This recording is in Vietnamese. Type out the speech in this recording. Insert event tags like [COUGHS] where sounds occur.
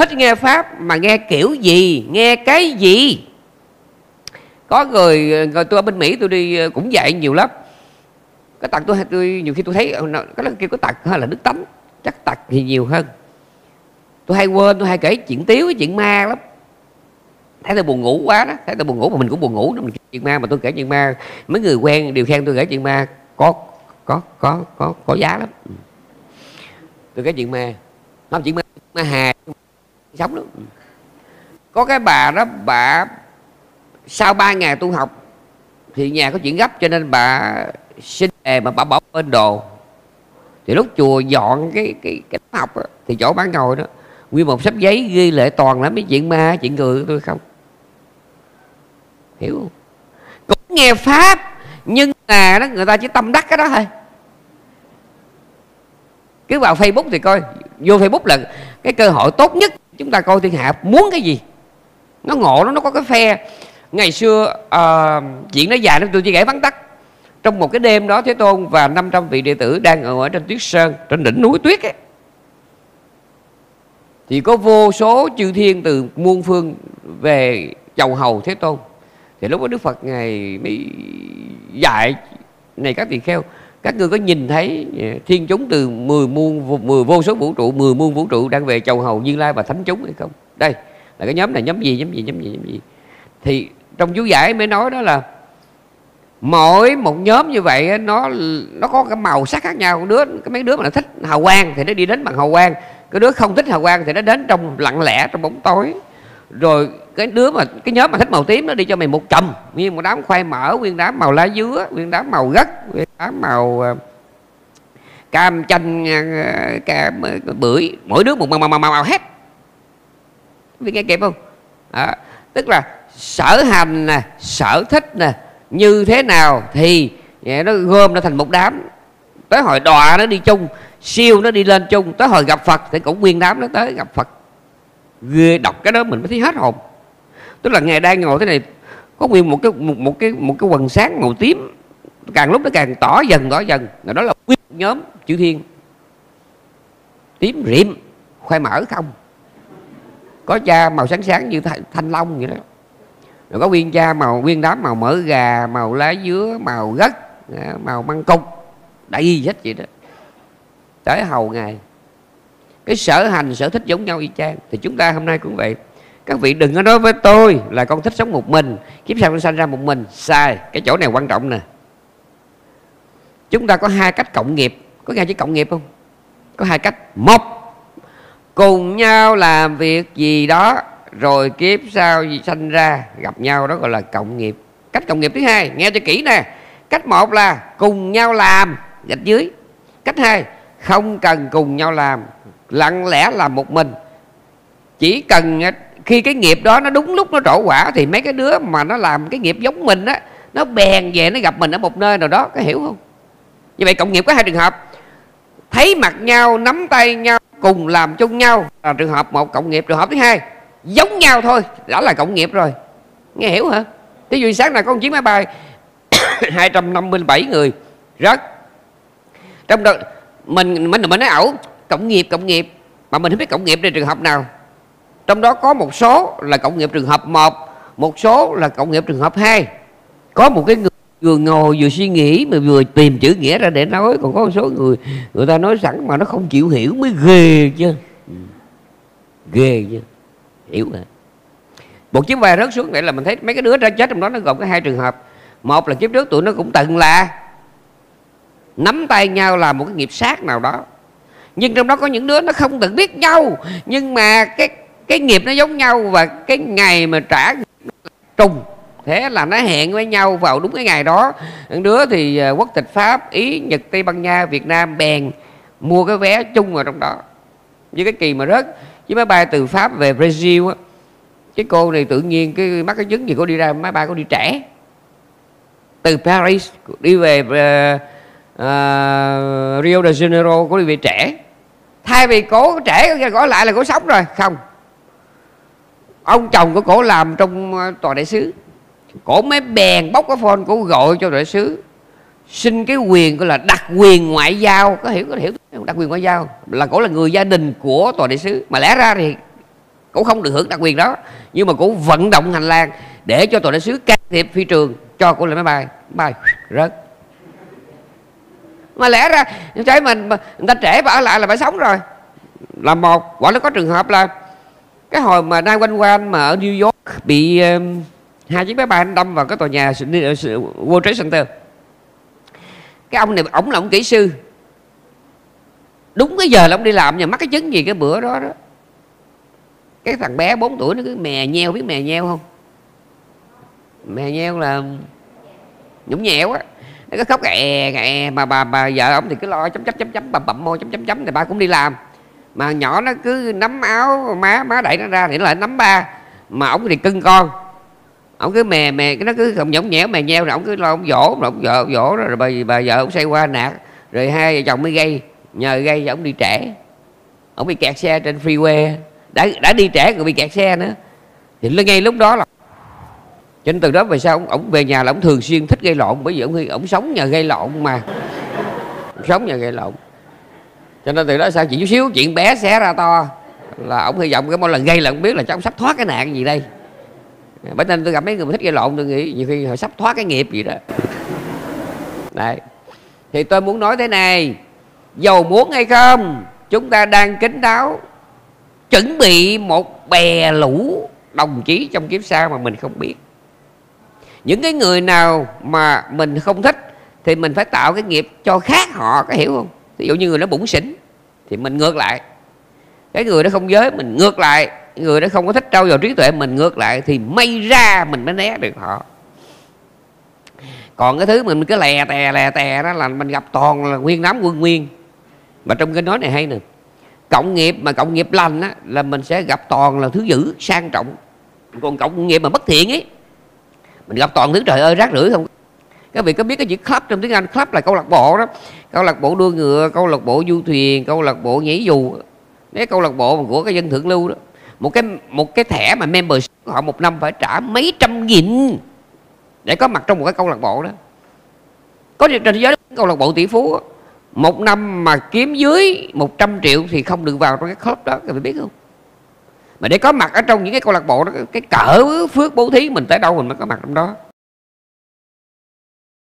thích nghe pháp mà nghe kiểu gì nghe cái gì? Có người, người tôi ở bên mỹ tôi đi ờ, cũng dạy nhiều lắm. Cái tật tôi, tôi nhiều khi tôi thấy ờ, cái đó kêu có tật hay là đức tánh chắc tật thì nhiều hơn. Tôi hay quên tôi hay kể chuyện tiếu chuyện ma lắm. Thấy tôi buồn ngủ quá đó thấy tôi buồn ngủ mà mình cũng buồn ngủ mình chuyện ma mà tôi kể chuyện ma. Mấy người quen đều khen tôi kể chuyện ma có có có có có giá lắm. Ừ. Tôi kể chuyện ma không chuyện ma ma hà sống được. Có cái bà đó bà sau ba ngày tu học thì nhà có chuyện gấp cho nên bà xin đề mà bà bỏ bên đồ. Thì lúc chùa dọn cái cái cái học đó, thì chỗ bán ngồi đó nguyên một sắp giấy ghi lại toàn lắm mấy chuyện ma chuyện người của tôi không. Hiểu không? Cũng nghe pháp nhưng mà đó người ta chỉ tâm đắc cái đó thôi. Cứ vào facebook thì coi vô facebook là cái cơ hội tốt nhất chúng ta coi thiên hạ muốn cái gì. Nó ngộ nó nó có cái phe. Ngày xưa uh, chuyện nó dài lắm tôi chỉ kể vắn tắt. Trong một cái đêm đó thế tôn và 500 vị đệ tử đang ở trên tuyết sơn trên đỉnh núi tuyết ấy. Thì có vô số chư thiên từ muôn phương về chầu hầu thế tôn. Thì lúc đó đức phật ngài mới dạy này các tỳ kheo các ngươi có nhìn thấy ờ, thiên chúng từ mười muôn mười vô số vũ trụ, mười muôn vũ trụ đang về chầu hầu như lai và thánh chúng hay không? Đây, là cái nhóm này, nhóm gì nhóm gì nhóm gì nhóm gì? Thì trong chú giải mới nói đó là mỗi một nhóm như vậy nó nó có cái màu sắc khác nhau. Đứa, cái mấy đứa mà nó thích hào quang thì nó đi đến bằng hào quang, cái đứa không thích hào quang thì nó đến trong lặng lẽ trong bóng tối rồi cái đứa mà cái nhóm mà thích màu tím nó đi cho mày một chùm nguyên một đám khoai mỡ nguyên đám màu lá dứa nguyên đám màu gất nguyên đám màu ờ, cam chanh ờ, cam bưởi. Mỗi đứa một màu màu màu, màu hết. Vì nghe kịp không? À, tức là sở hành nè sở thích nè như thế nào thì nó gom nó thành một đám. Tới hồi đọa nó đi chung siêu nó đi lên chung tới hồi gặp phật thì cũng nguyên đám nó tới gặp phật ghê đọc cái đó mình mới thấy hết hồn. Tức là ngài đang ngồi thế này có nguyên một cái một, một cái một cái quần sáng màu tím càng lúc nó càng tỏ dần tỏ dần. Rồi đó là quyết nhóm chữ thiên. Tím riệm khoai mỡ không. Có cha màu sáng sáng như thanh long vậy đó. Rồi có nguyên cha màu nguyên đám màu mỡ gà màu lá dứa màu gất à, màu măng cục. Đầy hết vậy đó. Tới hầu ngài cái sở hành, sở thích giống nhau y chang. Thì chúng ta hôm nay cũng vậy. Các vị đừng có nói với tôi là con thích sống một mình, kiếp sau con sanh ra một mình. Sai, cái chỗ này quan trọng nè. Chúng ta có hai cách cộng nghiệp. Có nghe chữ cộng nghiệp không? Có hai cách. Một, cùng nhau làm việc gì đó, rồi kiếp sau gì sanh ra, gặp nhau đó gọi là cộng nghiệp. Cách cộng nghiệp thứ hai, nghe cho kỹ nè. Cách một là cùng nhau làm gạch dưới. Cách hai, không cần cùng nhau làm lặng lẽ làm một mình. Chỉ cần ờ, khi cái nghiệp đó nó đúng lúc nó trổ quả thì mấy cái đứa mà nó làm cái nghiệp giống mình á, nó bèn về nó gặp mình ở một nơi nào đó, có hiểu không? Như vậy cộng nghiệp có hai trường hợp. Thấy mặt nhau, nắm tay nhau, cùng làm chung nhau là trường hợp một, cộng nghiệp. Trường hợp thứ hai, giống nhau thôi, đã là cộng nghiệp rồi. Nghe hiểu hả? Ví dụ sáng nay có một chiếc máy bay [COUGHS] 257 người rớt. Trong đó mình mình mình nói ẩu cộng nghiệp cộng nghiệp. Mà mình không biết cộng nghiệp này trường hợp nào. Trong đó có một số là cộng nghiệp trường hợp một một số là cộng nghiệp trường hợp hai. Có một cái người vừa ngồi vừa suy nghĩ mà vừa tìm chữ nghĩa ra để nói, còn có một số người người ta nói sẵn mà nó không chịu hiểu mới ghê chứ. Ừ. Ghê chứ. Hiểu hả một chiếc vai rớt xuống vậy là mình thấy mấy cái đứa ra chết trong đó, nó gồm có hai trường hợp. Một là kiếp trước tụi nó cũng từng là, nắm tay nhau làm một cái nghiệp sát nào đó nhưng trong đó có những đứa nó không từng biết nhau. Nhưng mà cái cái nghiệp nó giống nhau và cái ngày mà trả trùng thế là nó hẹn với nhau vào đúng cái ngày đó. Những đứa thì à, quốc tịch pháp ý nhật tây ban nha việt nam bèn mua cái vé chung vào trong đó. Với cái kỳ mà rớt với máy bay từ pháp về brazil á cái cô này tự nhiên cái mắc cái chứng gì cô đi ra máy bay cô đi trẻ từ paris đi về uh, uh, rio de janeiro cô đi về trẻ thay vì cổ trẻ gọi lại là cổ sống rồi. Không. Ông chồng của cổ làm trong ờ, tòa đại sứ. Cổ mới bèn bóc cái phone cổ gọi cho đại sứ. Xin cái quyền gọi là đặc quyền ngoại giao. Có hiểu có hiểu đặc quyền ngoại giao là cổ là người gia đình của tòa đại sứ. Mà lẽ ra thì cổ không được hưởng đặc quyền đó. Nhưng mà cổ vận động hành lang để cho tòa đại sứ can thiệp phi trường. Cho cổ lên máy bay. Bay. Rớt mà lẽ ra trái mình người ta trễ bà ở lại là phải sống rồi. Là một quả nó có trường hợp là cái hồi mà đang quanh quanh mà ở New York bị um, hai chiếc máy bay đâm vào cái tòa nhà World Trade Center. Cái ông này ổng là ông kỹ sư. Đúng cái giờ là ông đi làm nhà mắc cái chứng gì cái bữa đó đó. Cái thằng bé 4 tuổi nó cứ mè nheo biết mè nheo không? Mè nheo là nhũng nhẹo á nó cứ khóc kè kè mà bà bà vợ ông thì cứ lo chấm chấm chấm chấm bầm bậm môi chấm chấm chấm thì ba cũng đi làm. Mà nhỏ nó cứ nắm áo má má đẩy nó ra thì nó lại nắm ba. Mà ông thì cưng con. Ông cứ mè mè cái nó cứ không nhõng nhẽo mè nheo rồi ông cứ lo ông dỗ rồi ông vợ dỗ rồi bà, bà vợ ông say qua nạt. Rồi hai vợ chồng mới gây nhờ gây ông đi trễ. Ông bị kẹt xe trên freeway. Đã đã đi trễ rồi bị kẹt xe nữa. Thì ngay lúc đó là cho nên từ đó về sau ông, ông về nhà là ông thường xuyên thích gây lộn bởi vì ông ông sống nhà gây lộn mà. Ông sống nhà gây lộn. Cho nên từ đó sao chỉ chút xíu chuyện bé xé ra to là ông hy vọng cái mỗi lần gây là ông biết là cháu sắp thoát cái nạn gì đây. Bởi nên tôi gặp mấy người mà thích gây lộn tôi nghĩ nhiều khi họ sắp thoát cái nghiệp gì đó. Đấy. Thì tôi muốn nói thế này giàu muốn hay không chúng ta đang kính đáo chuẩn bị một bè lũ đồng chí trong kiếp sau mà mình không biết những cái người nào mà mình không thích thì mình phải tạo cái nghiệp cho khác họ, có hiểu không? Ví dụ như người đó bụng xỉn thì mình ngược lại. Cái người đó không giới, mình ngược lại. Người đó không có thích trâu dồi trí tuệ, mình ngược lại thì may ra mình mới né được họ. Còn cái thứ mình cứ lè tè lè tè đó là mình gặp toàn là nguyên đám quân nguyên. Mà trong cái nói này hay nè, cộng nghiệp mà cộng nghiệp lành á, là mình sẽ gặp toàn là thứ dữ, sang trọng. Còn cộng nghiệp mà bất thiện ấy mình gặp toàn thứ trời ơi rác rưởi không? Các vị có biết cái chữ club trong tiếng Anh? Club là câu lạc bộ đó. Câu lạc bộ đua ngựa câu lạc bộ du thuyền câu lạc bộ nhảy dù. Mấy câu lạc bộ của cái dân thượng lưu đó. Một cái một cái thẻ mà member họ một năm phải trả mấy trăm nghìn để có mặt trong một cái câu lạc bộ đó. Có trên thế giới câu lạc bộ tỷ phú đó, một năm mà kiếm dưới 100 triệu thì không được vào trong cái club đó. Các vị biết không? Mà để có mặt ở trong những cái câu lạc bộ đó, cái cỡ phước bố thí mình tới đâu mình mới có mặt trong đó.